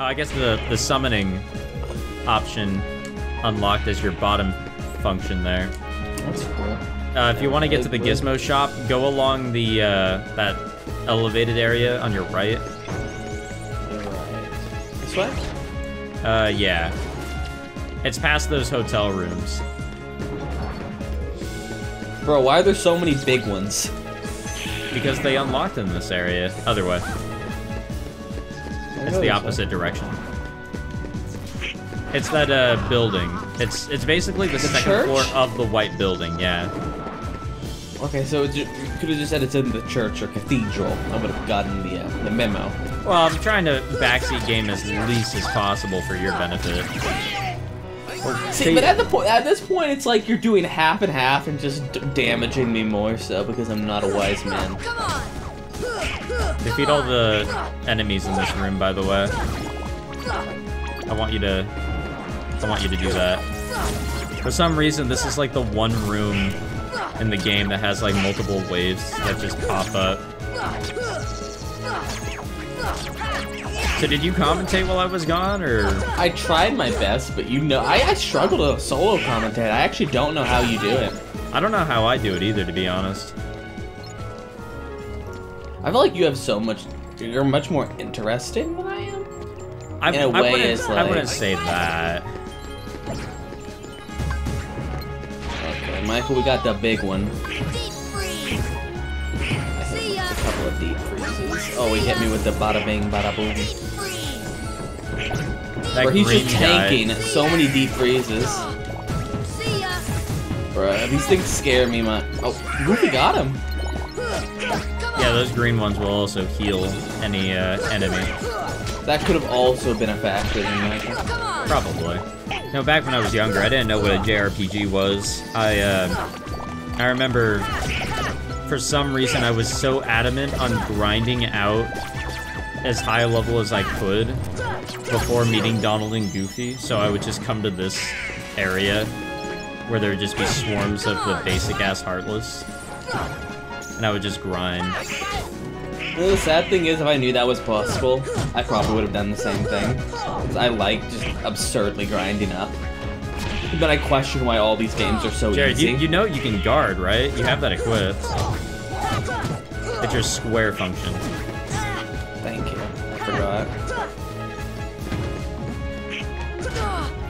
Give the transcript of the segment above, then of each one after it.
Oh, I guess the the summoning option unlocked as your bottom function there. That's cool. Uh, if you want to get to the Gizmo shop, go along the uh, that elevated area on your right. You're right. This way? Uh, yeah. It's past those hotel rooms. Bro, why are there so many big ones? Because they unlocked in this area. Other way. It's the opposite direction. It's that uh building. It's it's basically the, The second church? floor of the white building. Yeah. Okay, so it you could have just said it's in the church or cathedral. I would have gotten the uh, the memo. Well, I'm trying to backseat game as least as possible for your benefit. See, but at the point, at this point, it's like you're doing half and half and just d- damaging me more so because I'm not a wise man. Defeat all the enemies in this room, by the way. I want you to I want you to do that. For some reason, this is like the one room in the game that has like multiple waves that just pop up. So did you commentate while I was gone, or I tried my best, but you know, I, I struggle to solo commentate. I actually don't know how you do it. I don't know how I do it either, to be honest. I feel like you have so much. You're much more interesting than I am. I, In a I way, wouldn't, it's I wouldn't say that. Okay, Michael, we got the big one. A couple of deep freezes. Oh, he hit me with the bada bing, bada boom. That Bro, he's just guy. tanking so many deep freezes. Bro, these things scare me, man. Oh, Goofy got him. Yeah, those green ones will also heal any uh, enemy. That could have also been a factor. Probably. You know, back when I was younger, I didn't know what a JRPG was. I, uh, I remember, for some reason, I was so adamant on grinding out as high a level as I could before meeting Donald and Goofy, so I would just come to this area where there would just be swarms of the basic-ass Heartless, and I would just grind. You know, the sad thing is, if I knew that was possible, I probably would have done the same thing. 'Cause I like just absurdly grinding up. But I question why all these games are so Jarod, easy. you, you know you can guard, right? You have that equipped. It's your square function. Thank you. I forgot.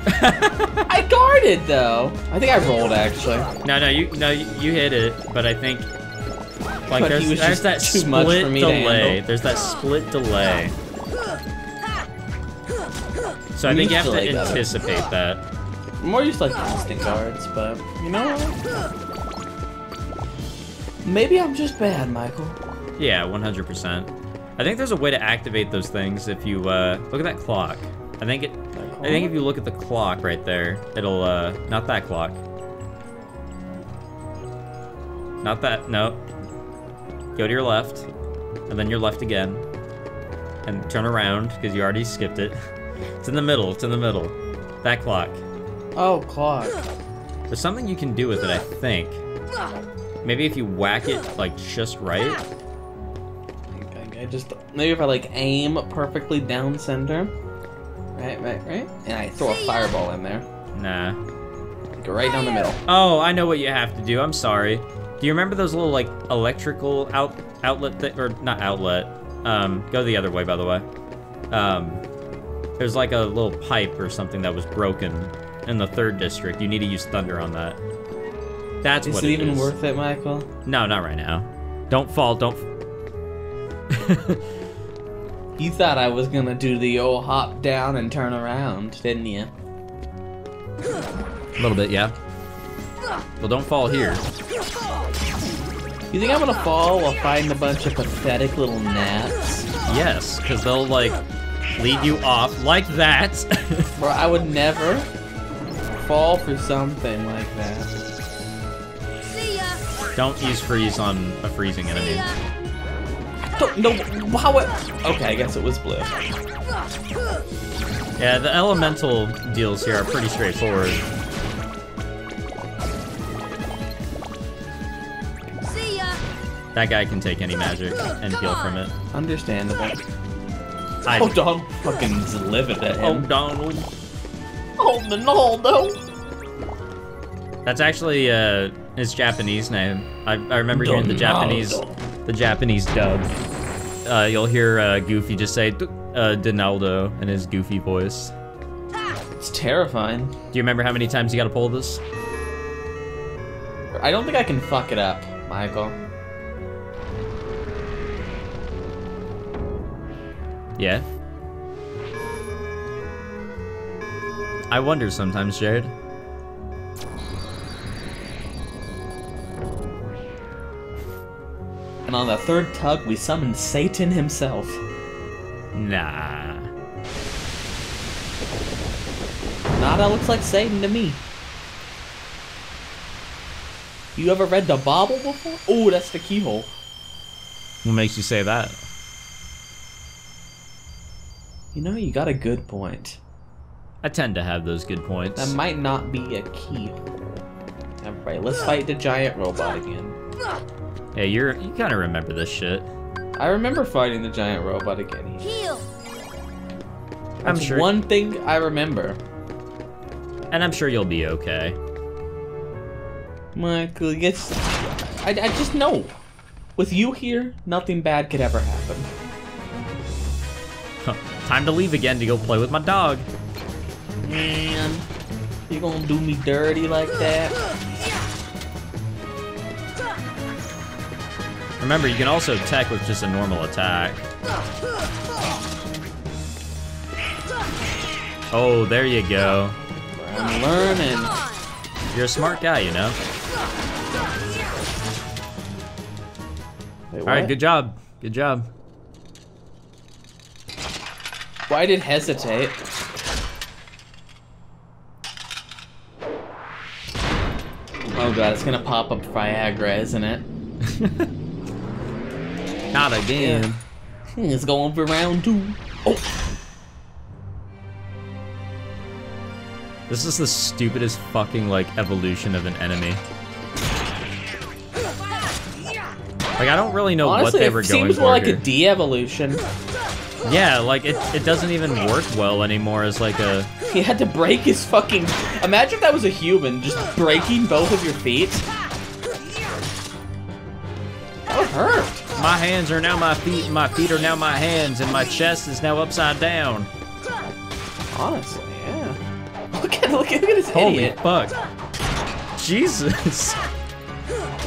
I guarded though. I think I rolled actually. No, no, you no, you hit it, but I think like But there's, he was there's just that too split much for me delay. handle. There's that split delay. So I I'm think you have to to like that. anticipate that. I'm more used to like instant guards, but you know what? Maybe I'm just bad, Michael. Yeah, 100%. I think there's a way to activate those things if you uh, look at that clock. I think it. I think if you look at the clock right there, it'll uh, not that clock. Not that. No. Go to your left, and then your left again, and turn around because you already skipped it. It's in the middle. It's in the middle. That clock. Oh, clock. There's something you can do with it. I think. Maybe if you whack it like just right. I just maybe if I like aim perfectly down center. Right, right, right. And I throw a fireball in there. Nah. Go right down the middle. Oh, I know what you have to do. I'm sorry. Do you remember those little like electrical out outlet thi- or not outlet? Um, go the other way, by the way. Um, there's like a little pipe or something that was broken in the third district. You need to use thunder on that. That's Is what it it even is. worth it, Michael? No, not right now. Don't fall. Don't. You thought I was gonna do the old hop down and turn around, didn't you? A little bit, yeah. Well, don't fall here. You think I'm gonna fall while fighting a bunch of pathetic little gnats? Yes, because they'll like lead you off like that. Bro, I would never fall for something like that. Don't use freeze on a freezing enemy. Don't know how it. Okay, I guess it was blue. Yeah, the elemental deals here are pretty straightforward. That guy can take any magic and heal from it. Understandable. I, Oh, Donald fucking is livid at oh, him. Donald. Oh, Ronaldo. That's actually uh, his Japanese name. I, I remember hearing the Japanese, the Japanese dub. Uh, you'll hear uh, Goofy just say "D- uh, Donaldo in his goofy voice. It's terrifying. Do you remember how many times you got to pull this? I don't think I can fuck it up, Michael. Yeah. I wonder sometimes, Jarod. And on the third tug, we summon Satan himself. Nah. Nada looks like Satan to me. You ever read the Bible before? Oh, that's the keyhole. What makes you say that? You know, you got a good point. I tend to have those good points. That might not be a key. Alright, let's fight the giant robot again. Yeah, you're you kind of remember this shit. I remember fighting the giant robot again. Heal. I'm sure, one thing I remember. and I'm sure you'll be okay. Michael, yes. I, I just know. With you here, nothing bad could ever happen. Time to leave again to go play with my dog. Man, you gonna do me dirty like that? Remember, you can also tech with just a normal attack. Oh, there you go. I'm learning. You're a smart guy, you know. Wait, All right, good job. Good job. Why did hesitate? Oh god, it's gonna pop up Viagra, isn't it? Not again. Hmm, It's going for round two. Oh, This is the stupidest fucking like evolution of an enemy. Like I don't really know honestly, what they were going for. It seems more like here. a de-evolution. Yeah, like it, it doesn't even work well anymore as like a He had to break his fucking. Imagine if that was a human just breaking both of your feet. That would hurt. my hands are now my feet and my feet are now my hands and my chest is now upside down. Honestly, yeah. Look at look at, look at this Holy idiot. fuck. Jesus.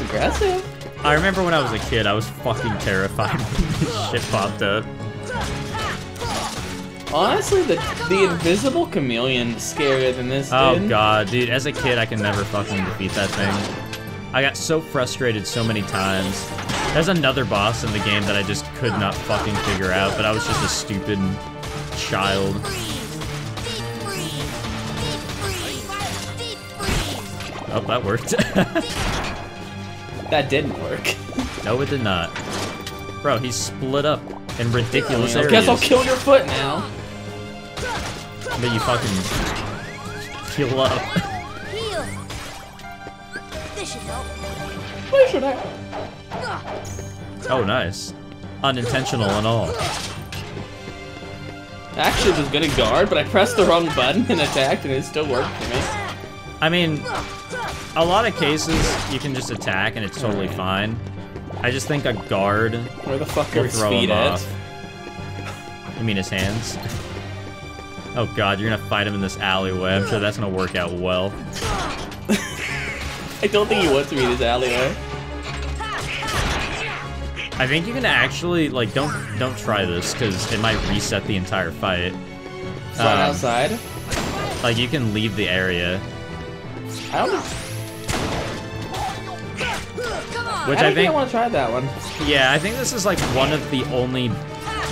Aggressive. I remember when I was a kid, I was fucking terrified when this shit popped up. Honestly, the the invisible chameleon is scarier than this. Oh dude. god, dude, as a kid I can never fucking defeat that thing. I got so frustrated so many times. There's another boss in the game that I just could not fucking figure out, but I was just a stupid child. Oh, that worked. That didn't work. no, it did not. Bro, he's split up in ridiculous I areas. guess I'll kill your foot now. But you fucking heal up. Heal. This should help. Why should I? Oh, nice. Unintentional and all. I actually was gonna guard, but I pressed the wrong button and attacked, and it still worked for me. I mean, a lot of cases you can just attack and it's totally fine. I just think a guard Where the fuck are will his throw feet him at? off. You mean his hands? Oh god, you're gonna fight him in this alleyway. I'm sure that's gonna work out well. I don't think he wants to be in his alleyway. I think you can actually like don't don't try this because it might reset the entire fight. Run Um, outside. Like you can leave the area, I don't know. Come on. which I, I think I want to try that one. yeah, I think this is like one of the only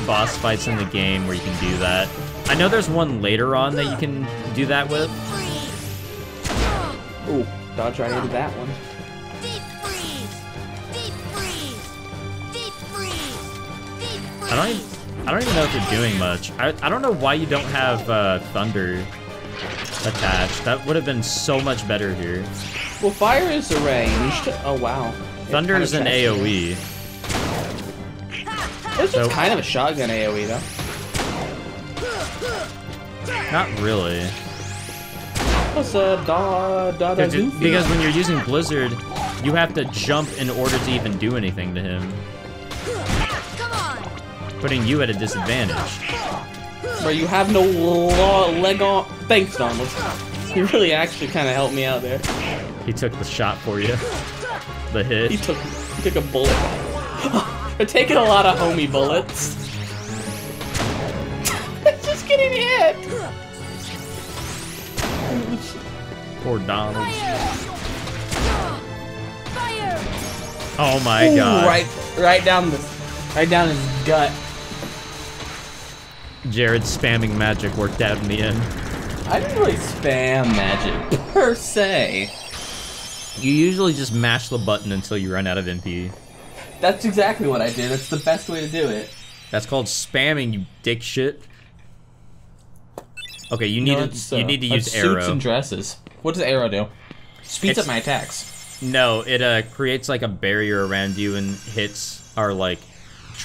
boss fights in the game where you can do that. I know there's one later on that you can do that with. Ooh, dodge right into that one. Deep freeze. Deep freeze. Deep freeze. I don't even, I don't even know if you're doing much. I, I don't know why you don't have uh, thunder attached. That would have been so much better here. Well, fire is arranged. Oh wow. Thunder is an. AOE. Just So- kind of a shotgun AOE though. Not really. What's da da da Because, because when you're using Blizzard, you have to jump in order to even do anything to him, putting you at a disadvantage. Bro, you have no leg on. Thanks, Donald. You really actually kind of helped me out there. He took the shot for you. The hit. He took he took a bullet. They're taking a lot of homie bullets. It's getting hit. Poor Donald. Fire. Oh my Ooh, god. Right, right down the, right down his gut. Jarod's spamming magic worked out in the end. I didn't really spam magic per se. You usually just mash the button until you run out of MP. That's exactly what I did. That's the best way to do it. That's called spamming, you dick shit. Okay, you need No, to, it's, you uh, need to use suits Aero. and dresses. What does Aero do? Speeds It's- up my attacks. No, it uh creates like a barrier around you and hits are like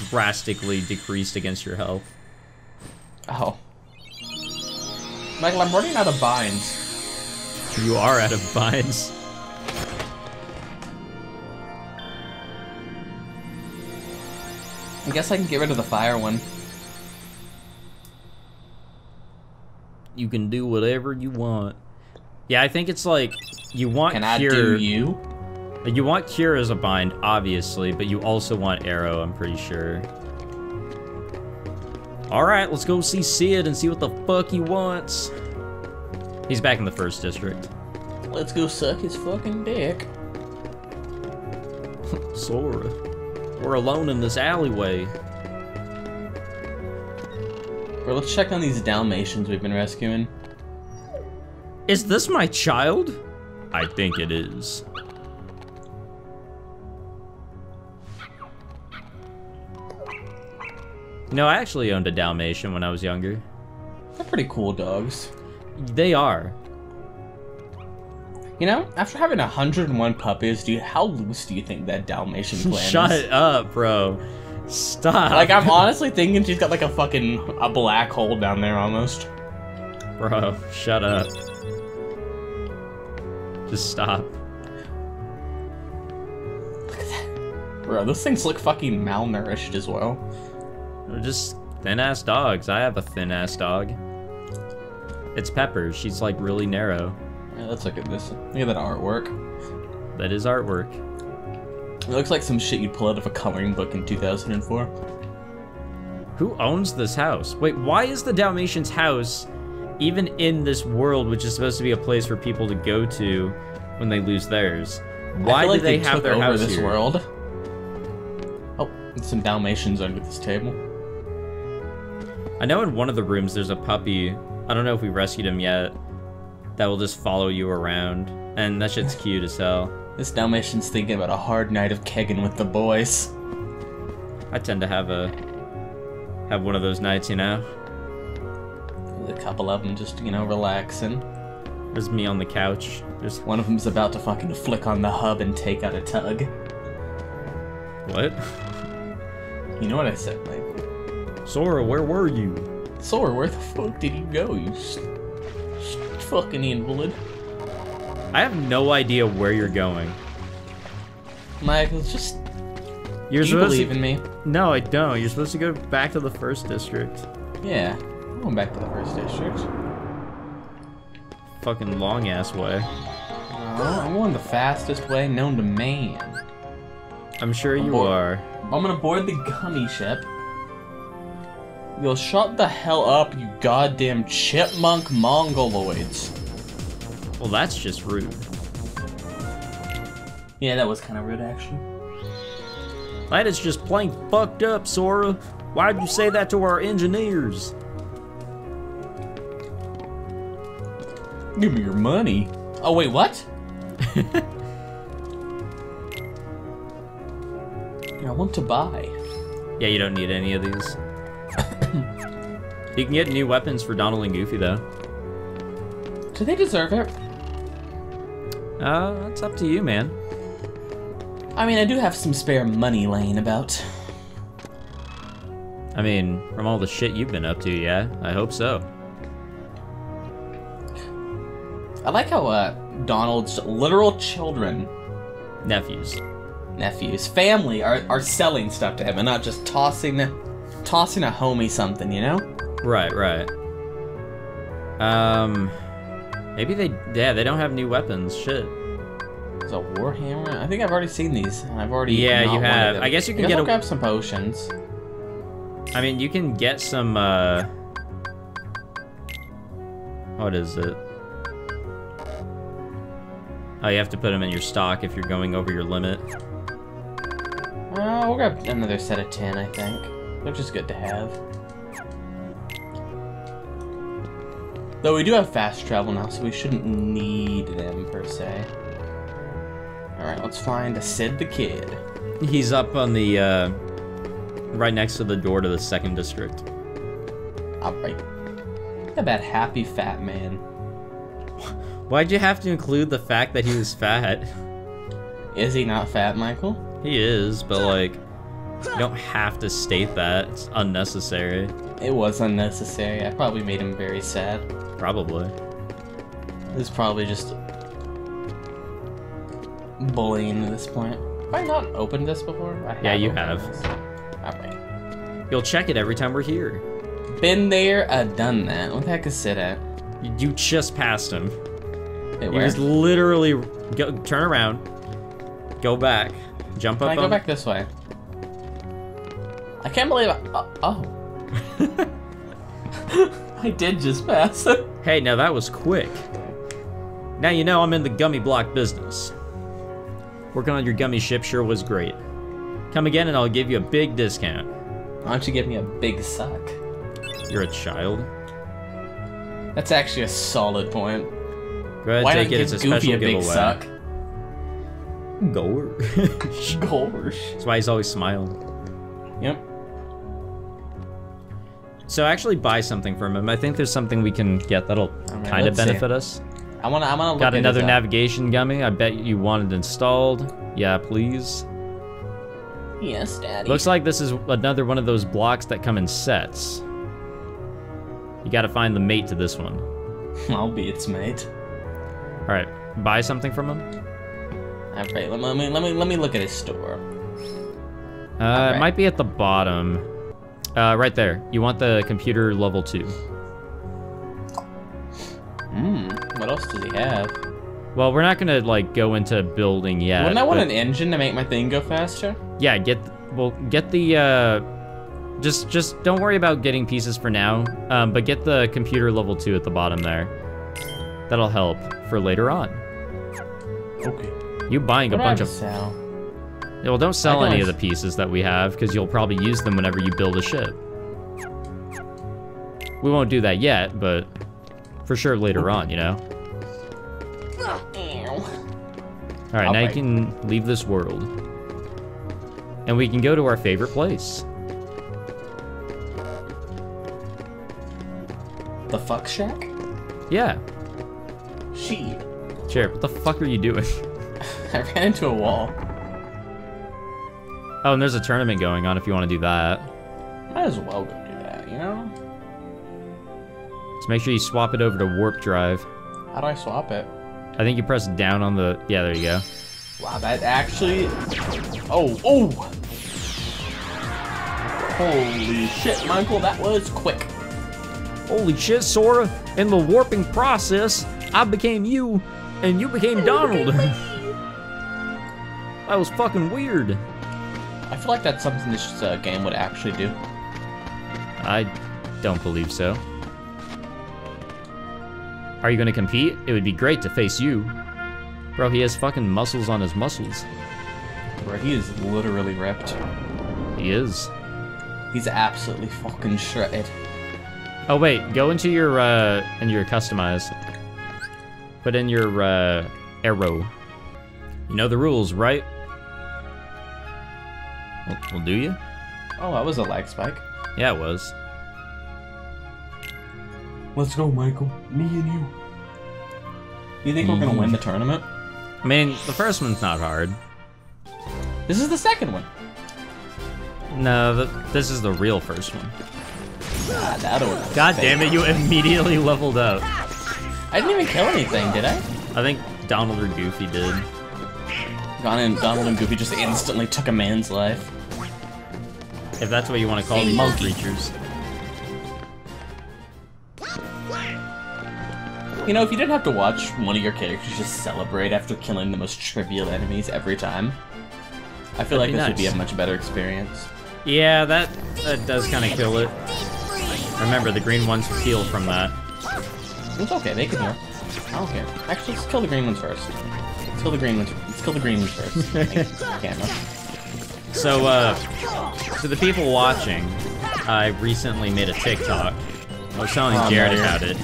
drastically decreased against your health. Oh. Michael, I'm running out of binds. You are out of binds. I guess I can get rid of the fire one. You can do whatever you want. Yeah, I think it's like you want Can I cure. do you? You want cure as a bind, obviously, but you also want Aero. I'm pretty sure. All right, let's go see Cid and see what the fuck he wants. He's back in the first district. Let's go suck his fucking dick. Sora, we're alone in this alleyway. Bro, let's check on these Dalmatians we've been rescuing. Is this my child? I think it is. No, I actually owned a Dalmatian when I was younger. They're pretty cool dogs. They are. You know, after having 101 puppies, do you, how loose do you think that Dalmatian clan Shut is? up, bro. Stop. Like, I'm honestly thinking she's got like a fucking a black hole down there almost. Bro, shut up. Just stop. Bro, those things look fucking malnourished as well. They're just thin ass dogs. I have a thin ass dog. It's Pepper. She's like really narrow. Yeah, let's look at this. Look at that artwork. That is artwork. It looks like some shit you'd pull out of a coloring book in 2004. Who owns this house? Wait, why is the Dalmatians' house even in this world, which is supposed to be a place for people to go to when they lose theirs? Why do like they, they, have their house this here? world? Oh, some Dalmatians under this table. I know in one of the rooms there's a puppy. I don't know if we rescued him yet. That will just follow you around, and that shit's cute as hell. This Dalmatian's thinking about a hard night of kegging with the boys. I tend to have a have one of those nights, you know. A couple of them just, you know, relaxing. There's me on the couch. There's One of them's about to fucking flick on the hub and take out a tug. what? You know what I said, Mike? Sora, where were you? Sora, where the fuck did you go, you fucking invalid? I have no idea where you're going. Michael, just You're you supposed believe to. in me. No, I don't. You're supposed to go back to the first district. Yeah, I'm going back to the first district. Fucking long ass way. I'm going the fastest way known to man. I'm sure you Abort. are. I'm gonna board the gummy ship. You'll shut the hell up, you goddamn chipmunk mongoloids. Well, that's just rude. Yeah, that was kind of rude, actually. That is just plain fucked up, Sora. Why'd you say that to our engineers? Give me your money. Oh, wait, what? I want to buy. Yeah, you don't need any of these. you can get new weapons for Donald and Goofy, though. Do they deserve it? Uh, it's up to you, man. I mean, I do have some spare money laying about. I mean, from all the shit you've been up to, yeah, I hope so. I like how uh, Donald's literal children, Nephews. nephews, family are, are selling stuff to him and not just tossing tossing a homie something, you know? Right, right. Um, maybe they, yeah, they don't have new weapons. Shit. There's a warhammer. I think I've already seen these. I've already Yeah, you have. I guess you can guess get I'll a- grab some potions. I mean, you can get some, uh... What is it? Oh, you have to put them in your stock if you're going over your limit. Uh, we'll grab another set of ten. I think they're just good to have. Though we do have fast travel now, so we shouldn't need them per se. Alright, let's find Cid the Kid. He's up on the, uh... Right next to the door to the second district. Alright. Look at that happy fat man. Why'd you have to include the fact that he was fat? Is he not fat, Michael? He is, but like, you don't have to state that. It's unnecessary. It was unnecessary. I probably made him very sad. Probably. This is probably just bullying at this point. Have I not opened this before? I Yeah, you have. Alright. You'll check it every time we're here. Been there, uh, done that. What the heck is Cid at? You- just passed him. Wait, You just literally go, turn around, go back, jump Can up I go on. back this way? I can't believe I- uh, oh. I did just pass. Hey, now that was quick. Now you know I'm in the gummy block business. Working on your gummy ship sure was great. Come again and I'll give you a big discount. Why don't you give me a big suck? You're a child. That's actually a solid point. Go ahead, Why take it. It's give a Goofy special a big giveaway. suck? Goer. Gosh. That's why he's always smiling. Yep. So actually buy something from him. I think there's something we can get that'll Alright, kind of let's see. benefit us. I wanna. I wanna look Got at another his, navigation gummy. I bet you want it installed. Yeah, please. Yes, Daddy. Looks like this is another one of those blocks that come in sets. You gotta find the mate to this one. I'll be its mate. Alright, buy something from him? Alright, let me, let me let me look at his store. Uh, Alright. it might be at the bottom. Uh, right there. You want the computer level 2. Hmm. What else does he have? Well, we're not gonna, like, go into building yet. Wouldn't I want an engine to make my thing go faster? Yeah, get well, get the uh just just don't worry about getting pieces for now. Um, but get the computer level 2 at the bottom there. That'll help for later on. Okay. You buying a What I bunch of sell? Well, don't sell any of the pieces that we have because you'll probably use them whenever you build a ship. We won't do that yet, but for sure later on, you know. All right, now you can leave this world, and we can go to our favorite place. The fuck shack? Yeah, She. Jarod, what the fuck are you doing? I ran into a wall. Oh, and there's a tournament going on if you want to do that. Might as well go do that, you know? Just make sure you swap it over to warp drive. How do I swap it? I think you press down on the. Yeah, there you go. Wow, that actually. Oh, oh! Holy shit, Michael, that was quick. Holy shit, Sora! In the warping process, I became you, and you became Donald. that was fucking weird. I feel like that's something this uh, game would actually do. I don't believe so. Are you gonna compete? It would be great to face you. Bro, he has fucking muscles on his muscles. Bro, he is literally ripped. He is. He's absolutely fucking shredded. Oh wait, go into your uh in your customize. Put in your uh Aero. You know the rules, right? Well, well do you? Oh, that was a lag spike. Yeah, it was. Let's go, Michael. Me and you. You think we're gonna win the tournament? I mean, the first one's not hard. This is the second one. No, the, this is the real first one. Ah, that. God damn it, you immediately leveled up. I didn't even kill anything, did I? I think Donald or Goofy did. Gone and Donald and Goofy just instantly took a man's life. If that's what you want to call these Monkey. creatures. You know, if you didn't have to watch one of your characters just celebrate after killing the most trivial enemies every time, I feel like That'd be this would be a much better experience. Yeah, that that does kind of kill it. Remember, the green ones heal from that. It's okay, they can heal. I don't care. Actually, let's kill the green ones first. Let's kill the green ones. Let's kill the green ones first. Camera. So, uh, to the people watching, I recently made a TikTok. I was telling Oh, Jarod no. about it.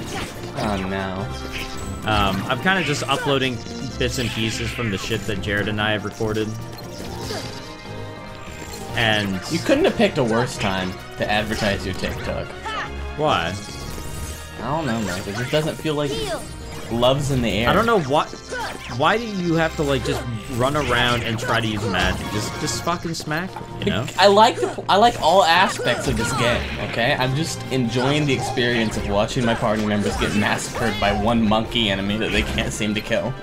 Oh no. Um, I'm kind of just uploading bits and pieces from the shit that Jarod and I have recorded. And You couldn't have picked a worse time to advertise your TikTok. why? I don't know, man. It just doesn't feel like Heal. love's in the air. I don't know what. Why do you have to like just run around and try to use magic? Just, just fucking smack them, you know? I like the, I like all aspects of this game. Okay, I'm just enjoying the experience of watching my party members get massacred by one monkey enemy that they can't seem to kill.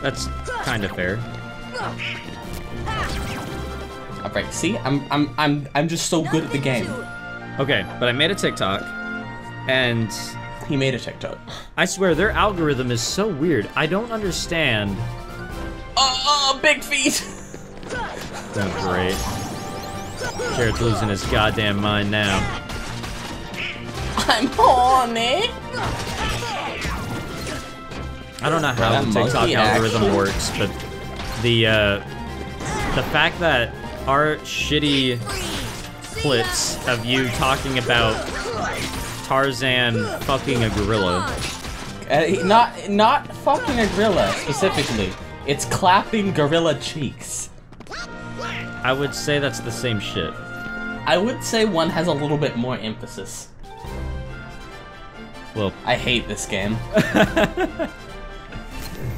That's kind of fair. All right, see, I'm I'm I'm I'm just so good at the game. Okay, but I made a TikTok, and He made a TikTok. I swear their algorithm is so weird. I don't understand. Oh, oh big feet. That's great. Jarod's losing his goddamn mind now. I'm horny. I don't know how the TikTok algorithm action. works, but the uh, the fact that our shitty clips of you talking about Tarzan fucking a gorilla. Uh, not not fucking a gorilla specifically. It's clapping gorilla cheeks. I would say that's the same shit. I would say one has a little bit more emphasis. Well, I hate this game.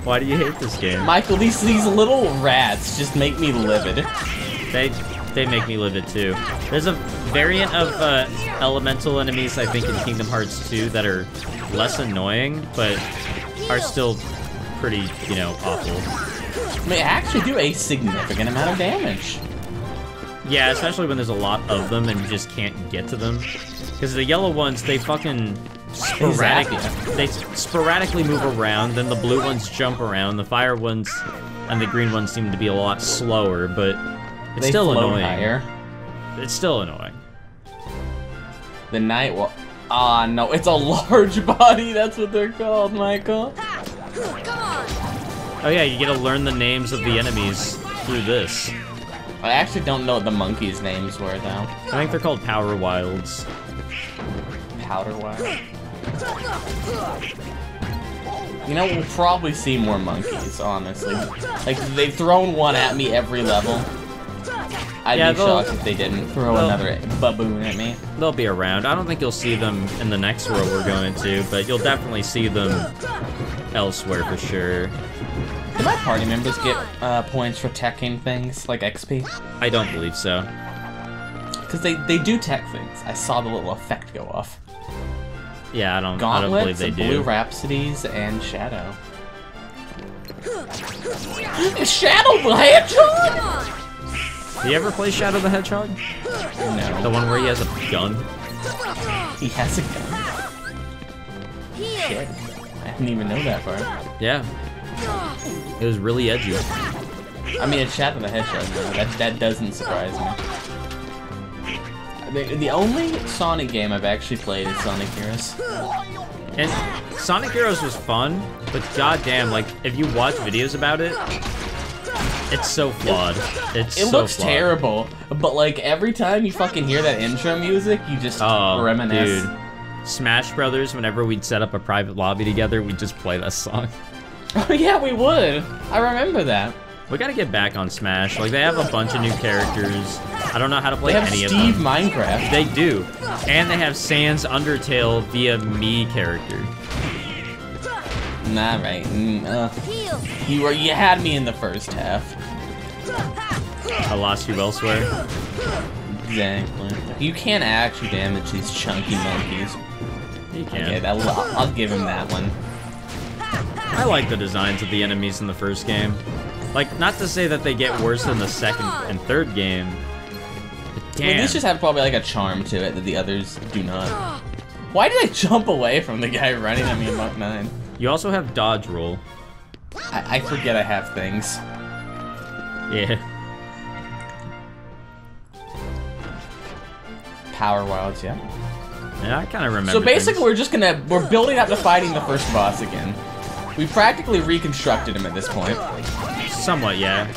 why do you hate this game? Michael, these these little rats just make me livid. They they make me livid too. There's a variant of uh, elemental enemies I think in Kingdom Hearts 2 that are less annoying, but are still pretty, you know, awful. They actually do a significant amount of damage. Yeah, especially when there's a lot of them and you just can't get to them. Because the yellow ones, they fucking sporadic, Zap they sporadically move around. Then the blue ones jump around. The fire ones and the green ones seem to be a lot slower, but it's they still float annoying. higher. It's still annoying. The night wa- Ah, no, it's a large body. That's what they're called, Michael. Oh yeah, you get to learn the names of the enemies through this. I actually don't know what the monkeys' names were, though. I think they're called Power Wilds. Powder wire. You know, we'll probably see more monkeys, honestly. Like, they've thrown one at me every level. I'd Yeah, be shocked if they didn't throw another baboon at me. They'll be around. I don't think you'll see them in the next world we're going to, but you'll definitely see them elsewhere for sure. Do my party members get uh, points for teching things, like XP? I don't believe so. Because they, they do tech things. I saw the little effect go off. Yeah, I don't. I don't believe Gauntlets, they Blue. Rhapsodies, and Shadow. Shadow the Hedgehog? Come on. Do you ever play Shadow the Hedgehog? No. The one where he has a gun? He has a gun. Shit. I didn't even know that part. Yeah. It was really edgy. I mean, it's Shadow the Hedgehog. though. That, that doesn't surprise me. The, the only Sonic game I've actually played is Sonic Heroes. And Sonic Heroes was fun, but goddamn, like if you watch videos about it, it's so flawed. It's It so looks flawed. terrible, but like every time you fucking hear that intro music, you just Oh, reminisce. dude. Smash Brothers, whenever we'd set up a private lobby together, we'd just play that song. Oh yeah, we would. I remember that. We gotta get back on Smash. Like, they have a bunch of new characters. I don't know how to play They have any Steve of them. Steve Minecraft. They do. And they have Sans Undertale via me character. Nah, right. Mm, uh, you were you had me in the first half. I lost you elsewhere. Exactly. You can't actually damage these chunky monkeys. You can. Okay, I'll, I'll give him that one. I like the designs of the enemies in the first game. Like, not to say that they get worse in the second and third game. But damn. these just have probably like a charm to it that the others do not. Why did I jump away from the guy running at me in Mach 9? You also have dodge roll. I, I forget I have things. Yeah. Power wilds, yeah. Yeah, I kind of remember. So basically, things. we're just gonna we're building up to fighting the first boss again. We practically reconstructed him at this point. somewhat, yeah.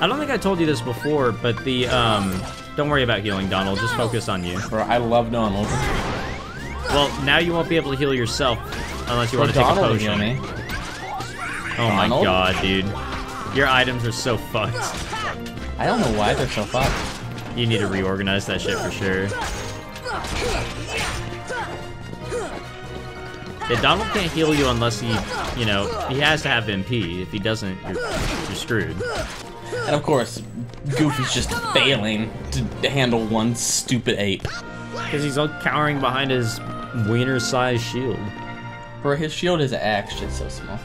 I don't think I told you this before, but the um, don't worry about healing, Donald. Just focus on you. Bro, I love Donald. Well, now you won't be able to heal yourself unless you Bro, want to take a potion. heal me. Oh my god, dude. Your items are so fucked. I don't know why they're so fucked. You need to reorganize that shit for sure. Yeah, Donald can't heal you unless he, you know, he has to have MP. If he doesn't, you're, you're screwed. And of course, Goofy's just failing to handle one stupid ape. Because he's all cowering behind his wiener-sized shield. Bro, his shield is actually so small.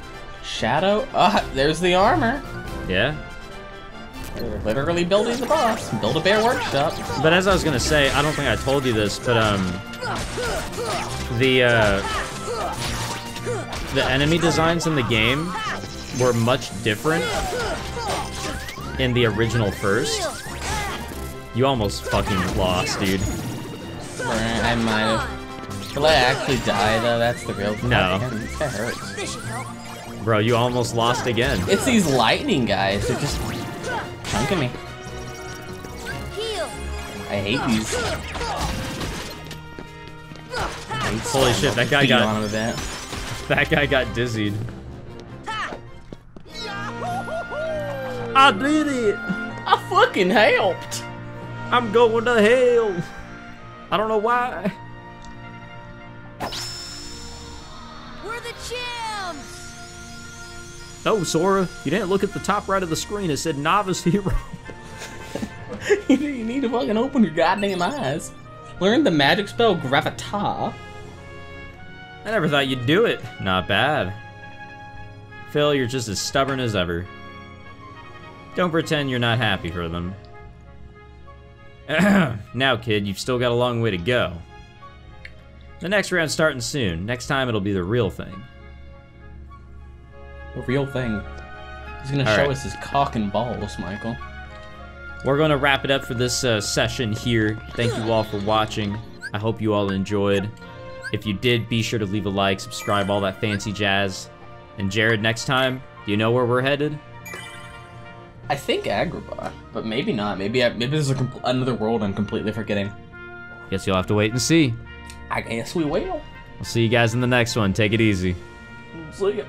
Shadow? Ah, there's the armor. Yeah? We're literally building the boss. Build a bear workshop. But as I was gonna say, I don't think I told you this, but um, the uh, the enemy designs in the game were much different in the original first. You almost fucking lost, dude. I might have. Will I actually die though? That's the real. No. God, this guy hurts. This should help. Bro, you almost lost again. It's these lightning guys. They're just chunking me. I hate these. I Holy shit, that guy got- on a bit. That guy got dizzied. I did it! I fucking helped. I'm going to hell! I don't know why. No, Sora, you didn't look at the top right of the screen. It said novice hero. you need to fucking open your goddamn eyes. Learn the magic spell Gravitar. I never thought you'd do it. Not bad. Phil, you're just as stubborn as ever. Don't pretend you're not happy for them. now, kid, you've still got a long way to go. The next round's starting soon. Next time it'll be the real thing. The real thing. He's gonna All show right. us his cock and balls, Michael. We're going to wrap it up for this uh, session here. Thank you all for watching. I hope you all enjoyed. If you did, be sure to leave a like, subscribe, all that fancy jazz. And Jarod, next time, do you know where we're headed? I think Agrabah, but maybe not. Maybe I, maybe there's a another world I'm completely forgetting. Guess you'll have to wait and see. I guess we will. I'll see you guys in the next one. Take it easy. See ya.